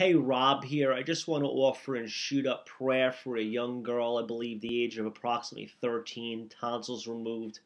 Hey, Robb here. I just want to offer and shoot up prayer for a young girl, I believe the age of approximately 13, tonsils removed,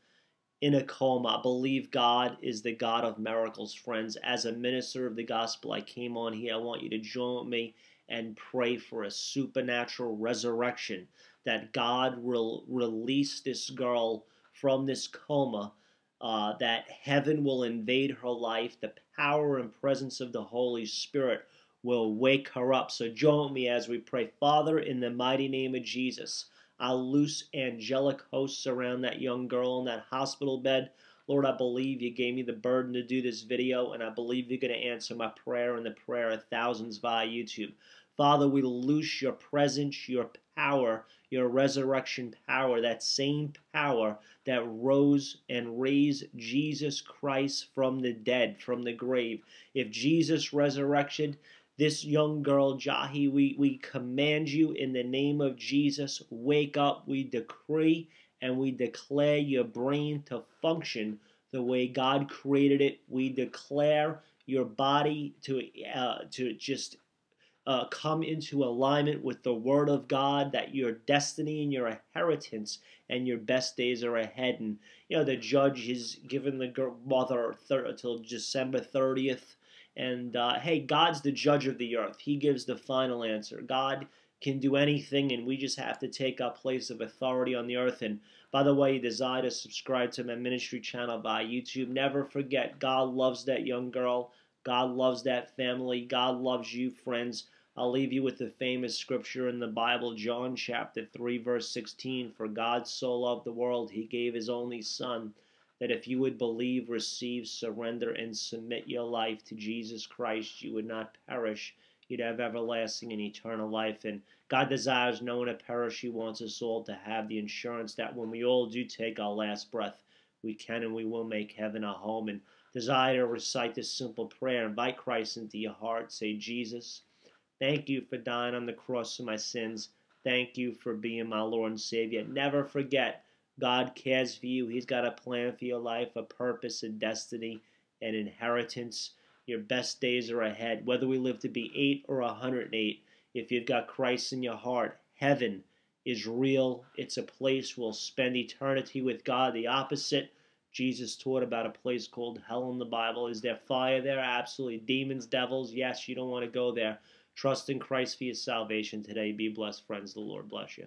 in a coma. I believe God is the God of miracles, friends. As a minister of the gospel, I came on here. I want you to join me and pray for a supernatural resurrection, that God will release this girl from this coma. Uh, that heaven will invade her life, the power and presence of the Holy Spirit will wake her up. So join me as we pray. Father, in the mighty name of Jesus, I loose angelic hosts around that young girl in that hospital bed. Lord, I believe you gave me the burden to do this video, and I believe you're going to answer my prayer and the prayer of thousands via YouTube. Father, we loose your presence, your power, your resurrection power, that same power that rose and raised Jesus Christ from the dead, from the grave. If Jesus resurrected, this young girl, Jahi, we, we command you in the name of Jesus, wake up. We decree and we declare your brain to function the way God created it. We declare your body to uh, to just uh, come into alignment with the Word of God, that your destiny and your inheritance and your best days are ahead. And you know the judge has given the mother until December thirtieth and uh, hey, God's the judge of the earth. He gives the final answer. God can do anything, and we just have to take our place of authority on the earth. And by the way, you desire to subscribe to my ministry channel by YouTube. Never forget, God loves that young girl. God loves that family. God loves you, friends. I'll leave you with the famous scripture in the Bible, John chapter 3, verse 16. For God so loved the world, he gave his only Son that if you would believe, receive, surrender, and submit your life to Jesus Christ, you would not perish. You'd have everlasting and eternal life. And God desires no one to perish. He wants us all to have the assurance that when we all do take our last breath, we can and we will make heaven our home. And desire to recite this simple prayer. Invite Christ into your heart. Say, Jesus, thank you for dying on the cross for my sins. Thank you for being my Lord and Savior. Never forget God cares for you. He's got a plan for your life, a purpose, a destiny, an inheritance. Your best days are ahead. Whether we live to be 8 or 108, if you've got Christ in your heart, heaven is real. It's a place we'll spend eternity with God. The opposite, Jesus taught about a place called hell in the Bible. Is there fire there? Absolutely. Demons, devils, yes, you don't want to go there. Trust in Christ for your salvation today. Be blessed, friends. The Lord bless you.